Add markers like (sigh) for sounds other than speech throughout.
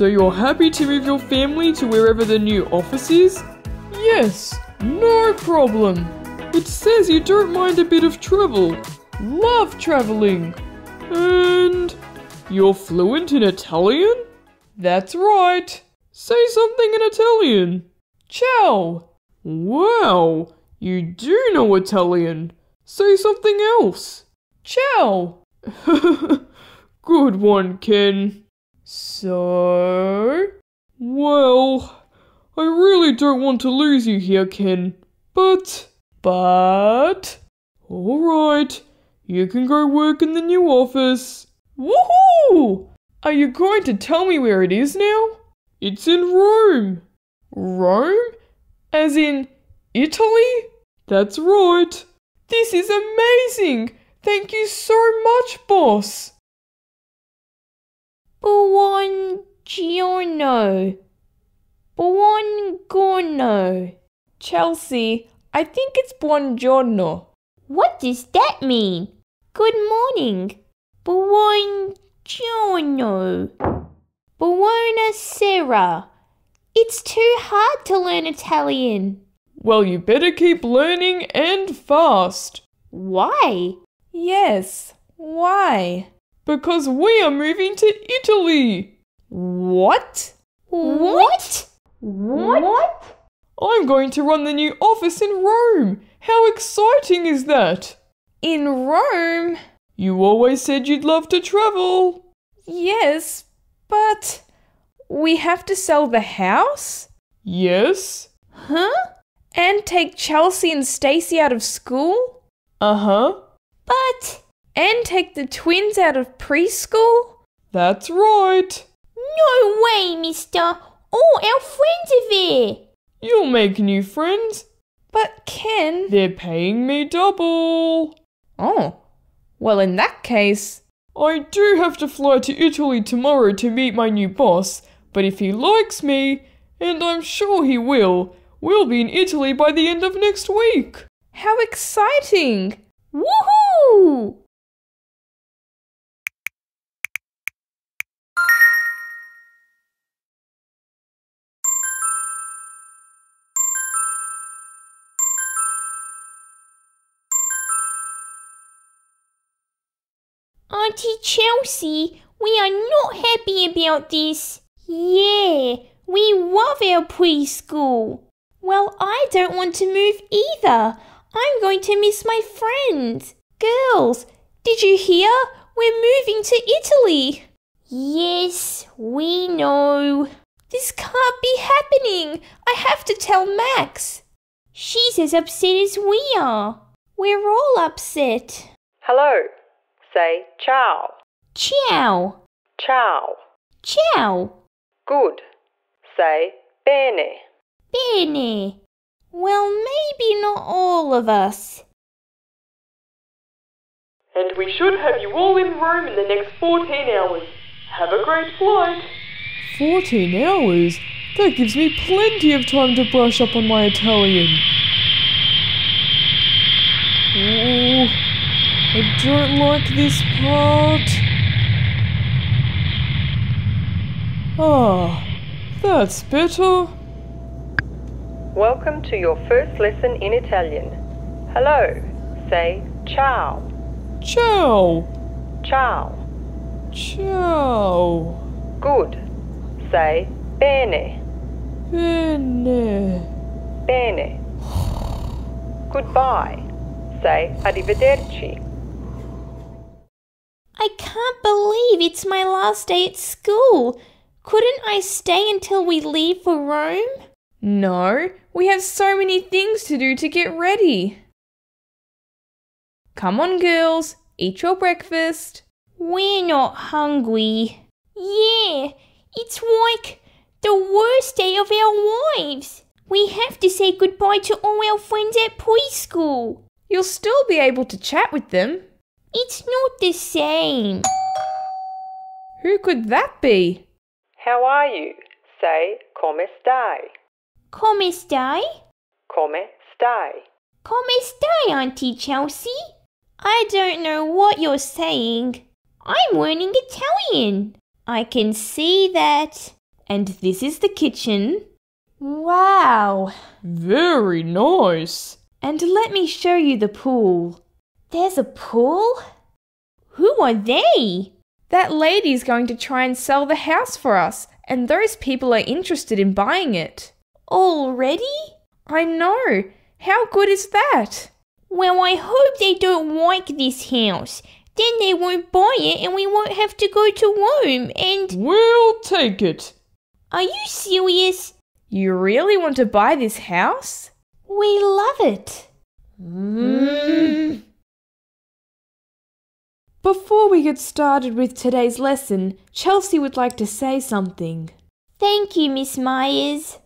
So you're happy to move your family to wherever the new office is? Yes, no problem. It says you don't mind a bit of travel. Love traveling. And you're fluent in Italian? That's right. Say something in Italian. Ciao. Wow, you do know Italian. Say something else. Ciao. (laughs) Good one, Ken. So, well, I really don't want to lose you here, Ken. But, but, alright, you can go work in the new office. Woohoo! Are you going to tell me where it is now? It's in Rome. Rome? As in Italy? That's right. This is amazing. Thank you so much, boss. Buongiorno. Buongiorno. Chelsea, I think it's buongiorno. What does that mean? Good morning. Buongiorno. Buonasera. It's too hard to learn Italian. Well, you better keep learning and fast. Why? Yes, why? Because we are moving to Italy. What? What? What? I'm going to run the new office in Rome. How exciting is that? In Rome? You always said you'd love to travel. Yes, but we have to sell the house? Yes. Huh? And take Chelsea and Stacie out of school? Uh huh. But and take the twins out of preschool? That's right. No way, mister. All our friends are there. You'll make new friends. But Ken. They're paying me double. Oh. Well, in that case. I do have to fly to Italy tomorrow to meet my new boss, but if he likes me, and I'm sure he will, we'll be in Italy by the end of next week. How exciting! Woohoo! Auntie Chelsea, we are not happy about this. Yeah, we love our preschool. Well, I don't want to move either. I'm going to miss my friends. Girls, did you hear? We're moving to Italy. Yes, we know. This can't be happening. I have to tell Max. She's as upset as we are. We're all upset. Hello. Say ciao. Ciao. Ciao. Ciao. Good. Say bene. Bene. Well, maybe not all of us. And we should have you all in Rome in the next 14 hours. Have a great flight. 14 hours? That gives me plenty of time to brush up on my Italian. Oh, I don't like this part. Ah, that's better. Welcome to your first lesson in Italian. Hello. Say ciao. Ciao. Ciao. Ciao. Good. Say bene. Bene. Bene. Goodbye. Say arrivederci. I can't believe it's my last day at school. Couldn't I stay until we leave for Rome? No, we have so many things to do to get ready. Come on, girls, eat your breakfast. We're not hungry. Yeah, it's like the worst day of our lives. We have to say goodbye to all our friends at preschool. You'll still be able to chat with them. It's not the same. Who could that be? How are you? Say come stai. Come stai? Come stai. Come stai, Auntie Chelsea? I don't know what you're saying. I'm learning Italian. I can see that. And this is the kitchen. Wow! Very nice. And let me show you the pool. There's a pool? Who are they? That lady's going to try and sell the house for us, and those people are interested in buying it. Already? I know. How good is that? Well, I hope they don't like this house. Then they won't buy it and we won't have to go to Rome and. We'll take it. Are you serious? You really want to buy this house? We love it. Mm. Before we get started with today's lesson, Chelsea would like to say something. Thank you, Miss Myers.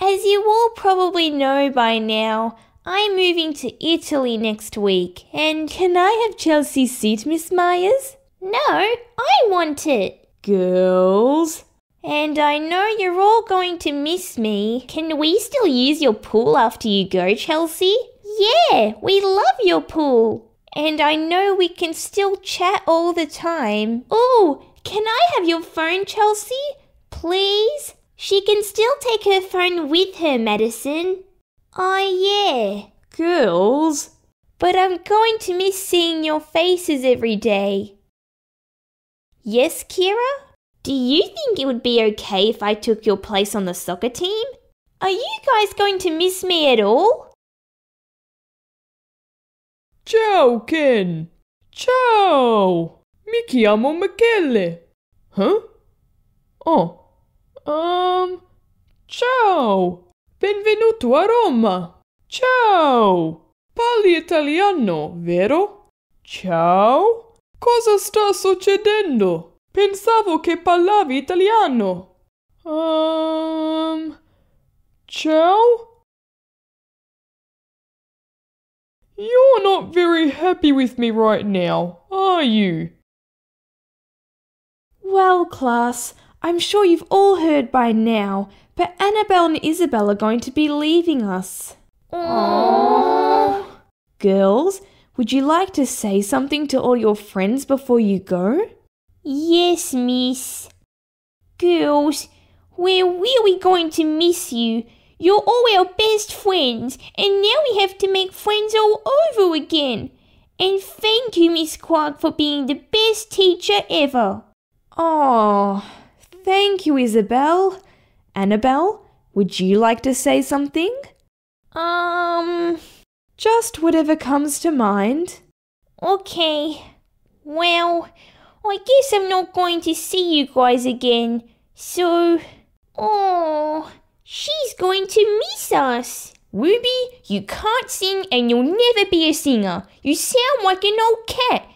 As you all probably know by now, I'm moving to Italy next week, and Can I have Chelsea's seat, Miss Myers? no, I want it. Girls. And I know you're all going to miss me. Can we still use your pool after you go, Chelsea? Yeah, we love your pool. And I know we can still chat all the time. Oh, can I have your phone, Chelsea? Please? She can still take her phone with her, Madison. Oh, yeah. Girls. But I'm going to miss seeing your faces every day. Yes, Kira? Do you think it would be okay if I took your place on the soccer team? Are you guys going to miss me at all? Ciao, Ken. Ciao. Mi chiamo Michele. Huh? Oh. Um. Ciao. Benvenuto a Roma. Ciao. Parli italiano, vero? Ciao. Cosa sta succedendo? Pensavo che parlavi italiano. Um. Ciao. You're not very happy with me right now, are you? Well, class, I'm sure you've all heard by now, but Annabelle and Isabelle are going to be leaving us. Aww. Girls, would you like to say something to all your friends before you go? Yes, miss. Girls, we're really going to miss you. You're all our best friends, and now we have to make friends all over again. And thank you, Miss Clark, for being the best teacher ever. Oh, thank you, Isabelle. Annabelle, would you like to say something? Um, Just whatever comes to mind. okay. Well, I guess I'm not going to see you guys again. So, oh, going to miss us. Ruby, you can't sing and you'll never be a singer. You sound like an old cat.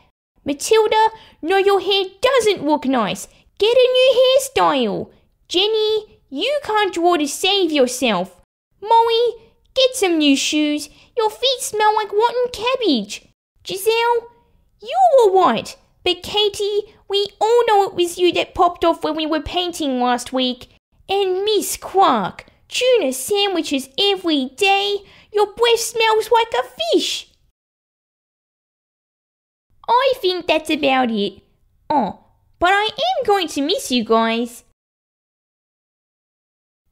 Matilda, no, your hair doesn't look nice. Get a new hairstyle. Jenny, you can't draw to save yourself. Molly, get some new shoes. Your feet smell like rotten cabbage. Giselle, you're alright. But Katie, we all know it was you that popped off when we were painting last week. And Miss Clark, tuna sandwiches every day. Your breath smells like a fish. I think that's about it. Oh, but I am going to miss you guys.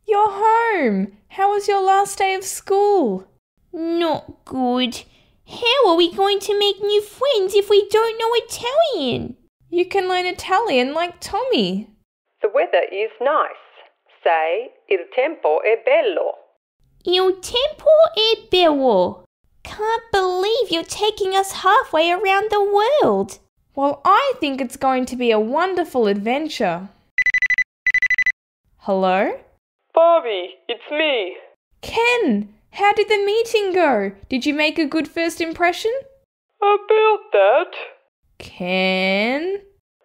You're home. How was your last day of school? Not good. How are we going to make new friends if we don't know Italian? You can learn Italian like Tommy. The weather is nice. Say, il tempo è bello. Il tempo è bello. Can't believe you're taking us halfway around the world. Well, I think it's going to be a wonderful adventure. Hello? Barbie, it's me. Ken, how did the meeting go? Did you make a good first impression? About that, Ken?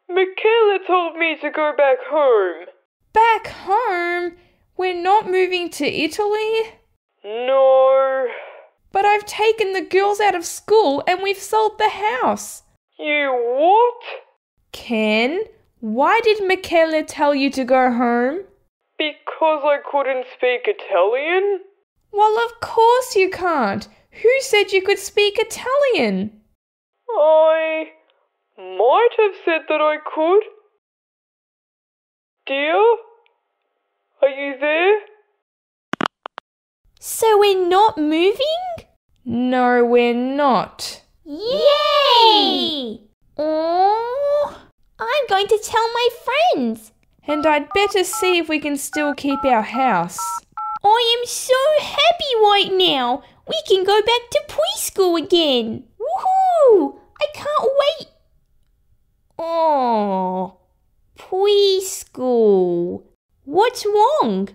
Michele told me to go back home. Back home? We're not moving to Italy? No. But I've taken the girls out of school and we've sold the house. You what? Ken, why did Michele tell you to go home? Because I couldn't speak Italian? Well, of course you can't. Who said you could speak Italian? I might have said that I could. Dear, Are you there? So we're not moving? No, we're not. Yay! Oh, I'm going to tell my friends. And I'd better see if we can still keep our house. I am so happy right now. We can go back to preschool again. Woohoo! I can't wait. Oh, preschool. What's wrong?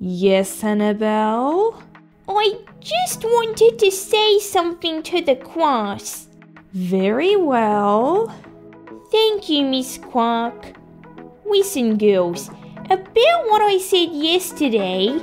Yes, Annabelle? I just wanted to say something to the class. Very well. Thank you, Miss Clark. Listen, girls, about what I said yesterday,